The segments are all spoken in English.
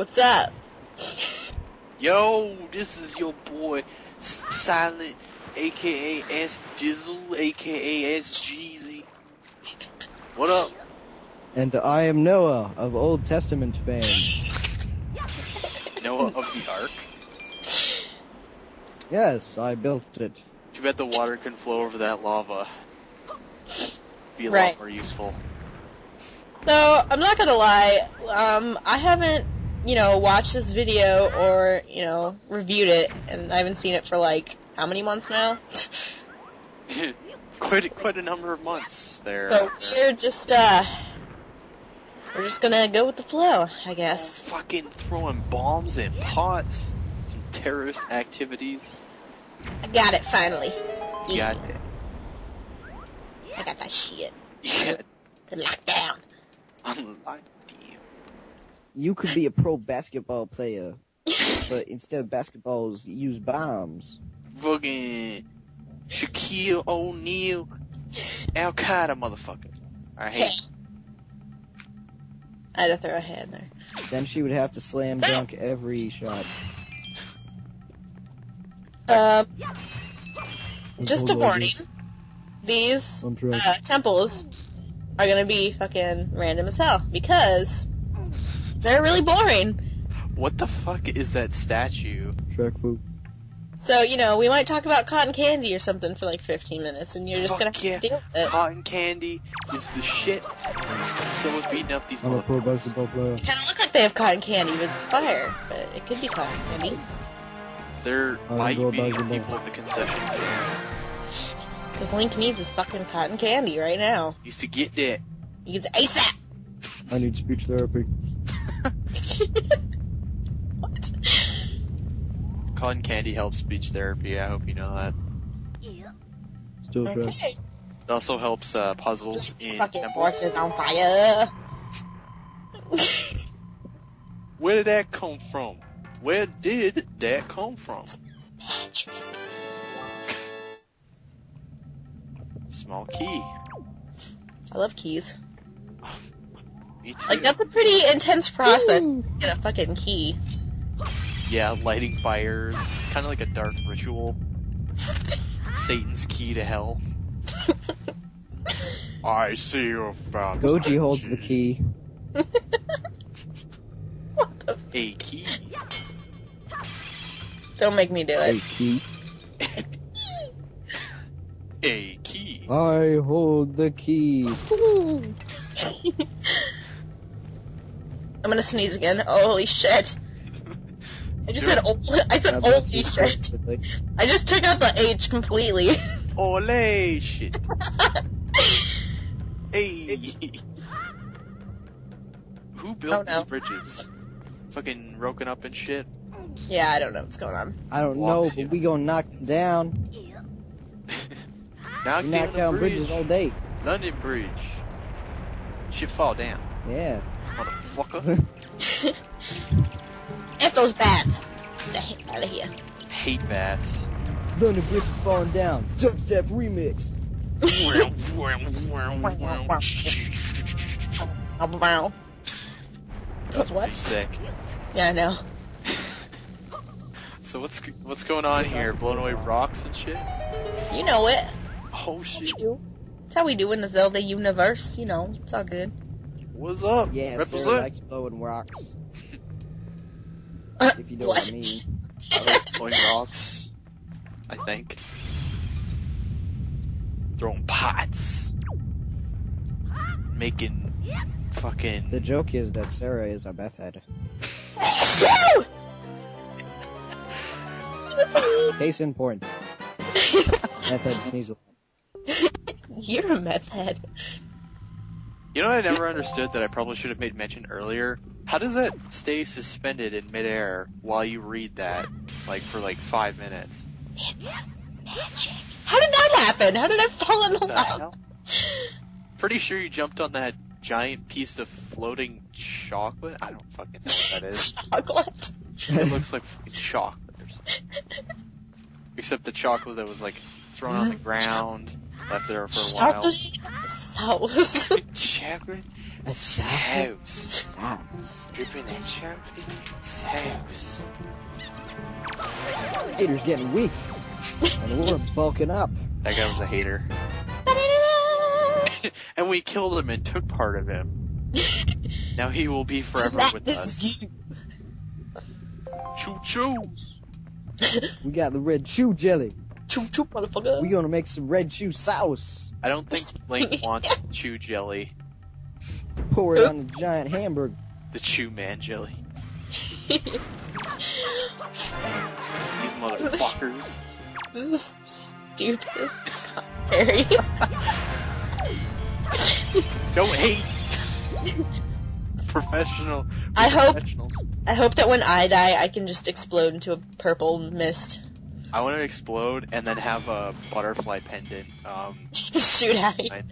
What's up? Yo, this is your boy Silent, aka S Dizzle, aka S Jeezy. What up? And I am Noah of Old Testament fame. Noah of the Ark. Yes, I built it. Too bad the water can flow over that lava. Be a Right. lot more useful. So, I'm not gonna lie, um, I haven't, you know, watched this video or, you know, reviewed it, and I haven't seen it for like, how many months now? quite quite a number of months there. So, we're just, uh, we're just gonna go with the flow, I guess. Fucking throwing bombs and pots. Some terrorist activities. I got it, finally. You got it. I got that shit. Got The lockdown. unlocked. You could be a pro basketball player, but instead of basketballs, use bombs. Fucking Shaquille O'Neal, Al Qaeda motherfucker. I hate. I had to throw a hand there. Then she would have to slam dunk every shot. Um, just a warning. These uh, temples are gonna be fucking random as hell because they're really boring. What the fuck is that statue? Track food. So, you know, we might talk about cotton candy or something for like 15 minutes and you're just Fuck gonna have yeah. to deal with it. Cotton candy is the shit. Someone's beating up these I'm a pro motherfuckers. basketball player. It kinda look like they have cotton candy, but it's fire. But it could be cotton candy. They're I'm why you beating up people at the concession stand. Because Link needs his fucking cotton candy right now. Needs to get that. He needs ASAP! I need speech therapy. What? Cotton candy helps speech therapy. I hope you know that. Yeah. Still trash. Okay. It also helps uh, puzzles This in fucking temples. horse is on fire. Where did that come from? Where did that come from? Small key. I love keys. Me too. Like, that's a pretty intense process to get a fucking key. Yeah, lighting fires. Kind of like a dark ritual. Satan's key to hell. I see you found Goji holds the key. What the? a key. Don't make me do it. A key. A key. I hold the key. I'm gonna sneeze again. Holy shit. I just said old, I said God holy bless shit. I just took out the H completely. Ole shit. Hey. Who built Oh, no. these bridges? Fucking broken up and shit. yeah, I don't know what's going on. I don't know, Walks you. but we gonna knock them down. now We get knock on the down bridge. bridges all day. London Bridge. Shit fall down, Yeah. Motherfucker. F those bats. Get the heck out of here. Hate bats. London Bridge is falling down. Dubstep remix. That's what? Sick. Yeah, I know. So what's what's going on here? Blowing away rocks and shit? You know it. Oh We shit. do. That's how we do in the Zelda universe. You know, it's all good. What's up? Yeah, Sarah likes blowing rocks. If you know what? what I mean. I like blowing rocks. I think. Throwing pots. Making fucking The joke is that Sarah is a meth head. Woo! Case in point. Meth head Sneasel. You're a meth head. You know what I never understood that I probably should have made mention earlier? How does it stay suspended in midair while you read that? Like for like five minutes? It's magic. How did that happen? How did I fall in love? Pretty sure you jumped on that giant piece of floating chocolate? I don't fucking know what that is. Chocolate. It looks like fucking chocolate or something. Except the chocolate that was like thrown on the mm. ground, left there for a while. Chocolate sauce. chocolate A Sauce. Sauce. Dripping that sharply. Sauce. Hater's getting weak. And we're bulking up. That guy was a hater. and we killed him and took part of him. Now he will be forever Smack with us. geek. Choo choos. We got the red Chu Jelly. Choo choo, motherfucker. We gonna make some red shoe sauce. I don't think Link wants Chu Jelly. Pour it on a giant hamburger. The chew man jelly. These motherfuckers. This is stupid Harry. Don't hate. Professional. I hope- I hope that when I die, I can just explode into a purple mist. I want to explode and then have a butterfly pendant. Um, Shoot at it. Right.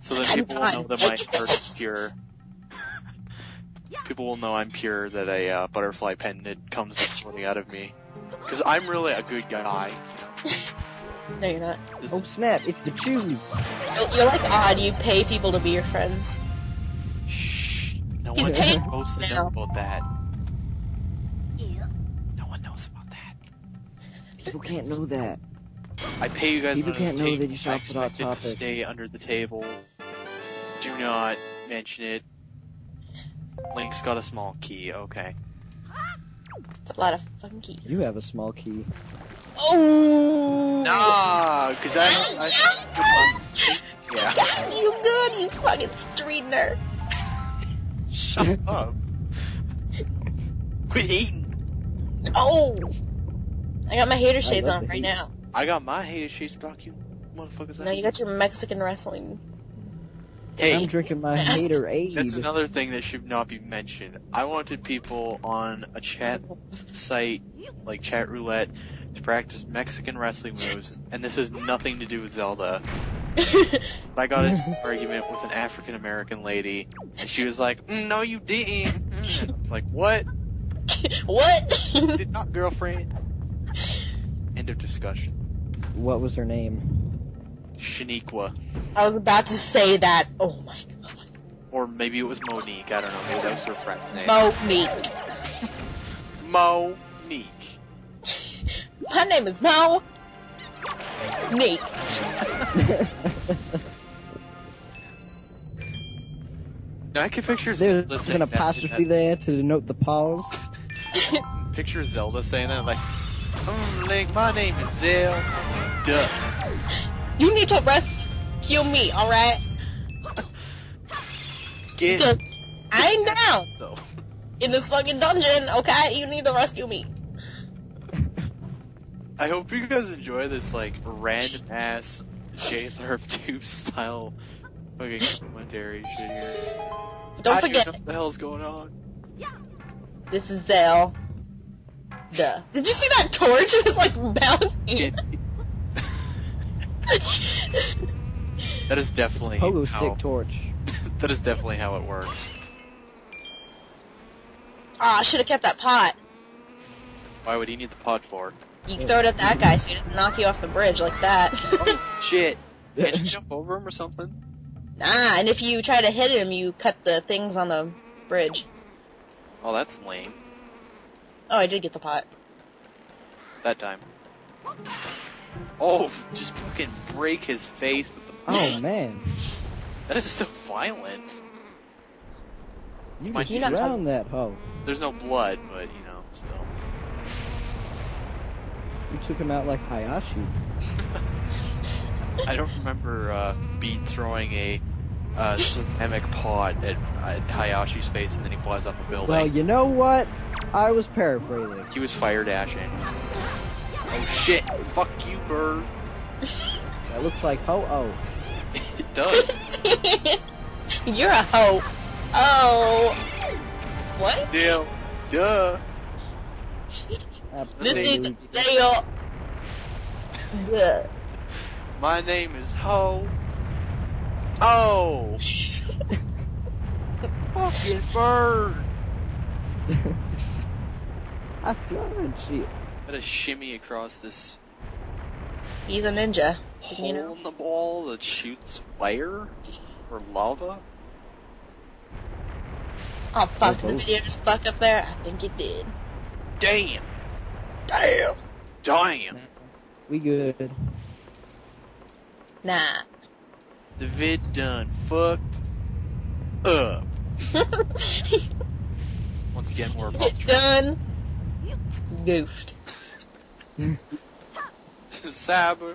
so that people will know that my Take heart is pure. People will know I'm pure. That a uh, butterfly pendant comes exploding out of me. Because I'm really a good guy. No, you're not. This Oh snap, it's the Jews. You're, you're like odd. You pay people to be your friends. Shh. No He's one is paying supposed to know about that. People can't know that. I pay you guys People can't know that you shop I for that to stay under the table. Do not mention it. Link's got a small key. Okay. It's a lot of funky. You have a small key. Oh. Nah, because I, I, yeah. Yes, you good, you fucking street nerd. Shut up. Quit eating. Oh. I got my hater shades on right now. I got my hater shades back, you motherfuckers. No, you got your Mexican wrestling. Hey, I'm drinking my Yes. hater aid. that's another thing that should not be mentioned. I wanted people on a chat site, like chat roulette, to practice Mexican wrestling moves, and this has nothing to do with Zelda. But I got into an argument with an African American lady, and she was like, mm, "No, you didn't." Mm. I was like, "What? what? Did not, girlfriend." End of discussion. What was her name? Shaniqua, I was about to say that. Oh my god. or maybe it was Monique. I don't know. Maybe that was her friend's name. Monique. Monique. My name is Mo. Nick. Now I can picture There's Zelda saying an that- apostrophe there to denote the pause. Picture Zelda saying that like, my name is Zelda. You need to rescue me, alright? Get Because I ain't down though. in this fucking dungeon, okay? You need to rescue me. I hope you guys enjoy this like random ass JSRF2 style fucking commentary shit here. Don't I forget, know what the hell's going on. this is Zell. Duh. Did you see that torch? It was like bouncing. That is definitely Pogo how, stick torch. that is definitely how it works. Ah, I should have kept that pot. Why would he need the pot for? You can throw it at that guy so he doesn't knock you off the bridge like that. Shit. Can't you jump over him or something? nah, and if you try to hit him, you cut the things on the bridge. Oh, that's lame. Oh, I did get the pot. That time. Oh, just fucking break his face with the. Oh man, That is so violent. you My- just You know- drowned that hoe. There's no blood, but you know, still. You took him out like Hayashi. I don't remember uh, Beat throwing a uh, ceramic pot at, at Hayashi's face and then he flies up a building. Well, you know what? I was paraphrasing. He was fire dashing. Oh shit! Fuck you, bird. That looks like ho oh. it does. You're a ho. Oh. What? Damn. Duh. This is Absolutely. Zell. Duh. My name is Ho. Oh. Fucking bird. I feel and shit. Gotta shimmy across this He's a ninja. hole You know? in the ball that shoots fire or lava. Oh fuck, did the video just fuck up there? I think it did. Damn. Damn. Damn. We good. Nah. The vid done fucked up. Once again, we're about to Done. Goofed. cyber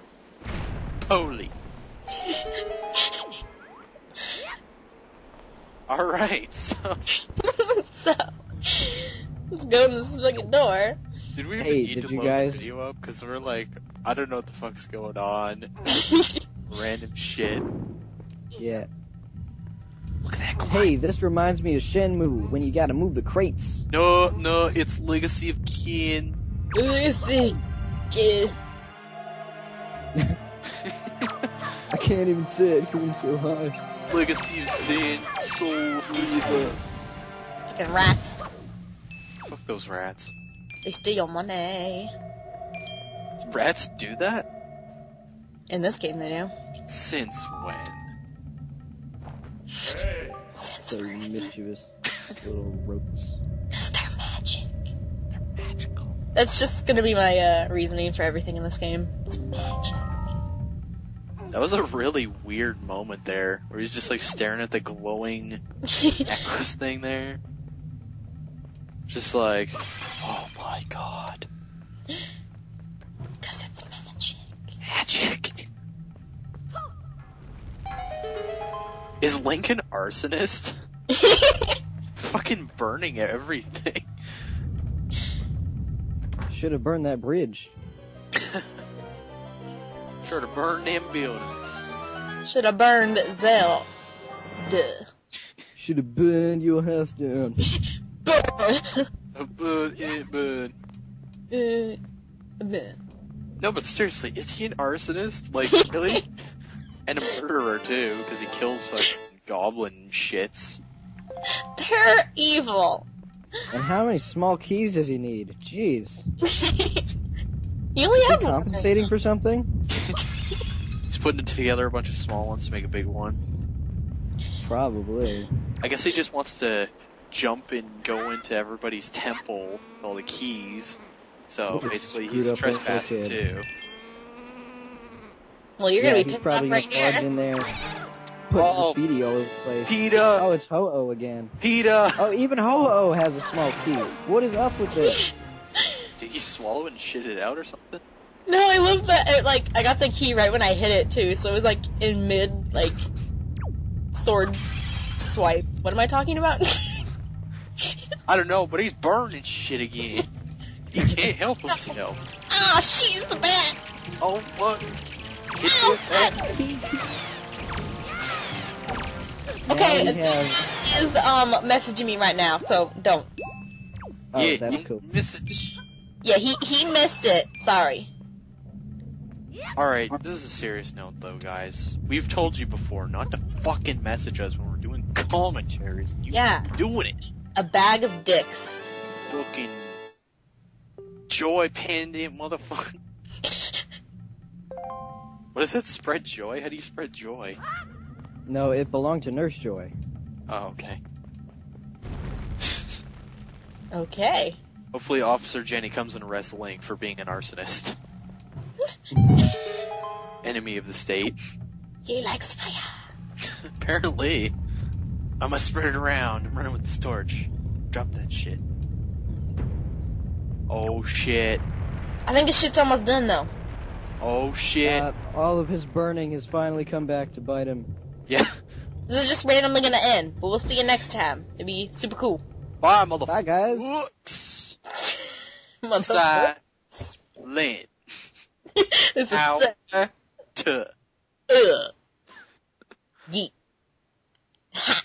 police. Alright, so so, let's go in this fucking door. did we even Hey, need did to you load guys- the video up? Cause we're like, I don't know what the fuck's going on. Random shit. Yeah. Look at that climb. Hey, this reminds me of Shenmue when you gotta move the crates. No, no, it's Legacy of Kin. Listen, kid. I can't even say it because I'm so high. Legacy of Sin, Soul Reaver. Fucking rats. Fuck those rats. They steal your money. Rats do that? In this game, they do. Since when? Since So mischievous little ropes. Because they're magic. They're magical. That's just gonna be my uh, reasoning for everything in this game. It's magic. That was a really weird moment there, where he's just like staring at the glowing necklace thing there. Just like, oh my god, Is Link an arsonist? Fucking burning everything. Should have burned that bridge. Should have burned them buildings. Should have burned Zell. Duh. Should have burned your house down. Burn. Burn it, burn. Uh, burn. No, but seriously, is he an arsonist? Like, really? And a murderer too, because he kills fucking goblin shits. They're evil. And how many small keys does he need? Jeez. he only Is he has one. compensating for something? He's putting together a bunch of small ones to make a big one. Probably. I guess he just wants to jump and go into everybody's temple with all the keys. So basically, he's a up that trespasser too. Well, you're yeah, gonna be he's pissed probably off right gonna here. in there, put Oh. graffiti all over the place. Peter, Oh, it's Ho-Oh again. Peter. Oh, even Ho-Oh has a small key. What is up with this? Did he swallow it and shit it out or something? No, I love that. It, like, I got the key right when I hit it too, so it was like in mid, like, sword swipe. What am I talking about? I don't know, but he's burning shit again. He can't help himself. Ah, she's the best. Oh, what? Okay, Now have. Is um messaging me right now, so don't. Oh, yeah, that's you cool. message. Yeah, he he missed it. Sorry. Alright, this is a serious note though, guys. We've told you before not to fucking message us when we're doing commentaries. You Yeah. doing it. A bag of dicks. Fucking Joy Pendant motherfucker. What is that? Spread joy? How do you spread joy? No, it belonged to Nurse Joy. Oh, okay. Okay. Hopefully Officer Jenny comes and arrests Link for being an arsonist. Enemy of the state. He likes fire. Apparently. I must spread it around. I'm running with this torch. Drop that shit. Oh shit. I think this shit's almost done though. Oh shit. Uh, all of his burning has finally come back to bite him. yeah. This is just randomly gonna end, but we'll see you next time. It'd be super cool. Bye, motherfucker. Bye, guys. Whoops. Motherfucker. Silent. this is Ow. Sarah. Tuh. Ugh. Yeet.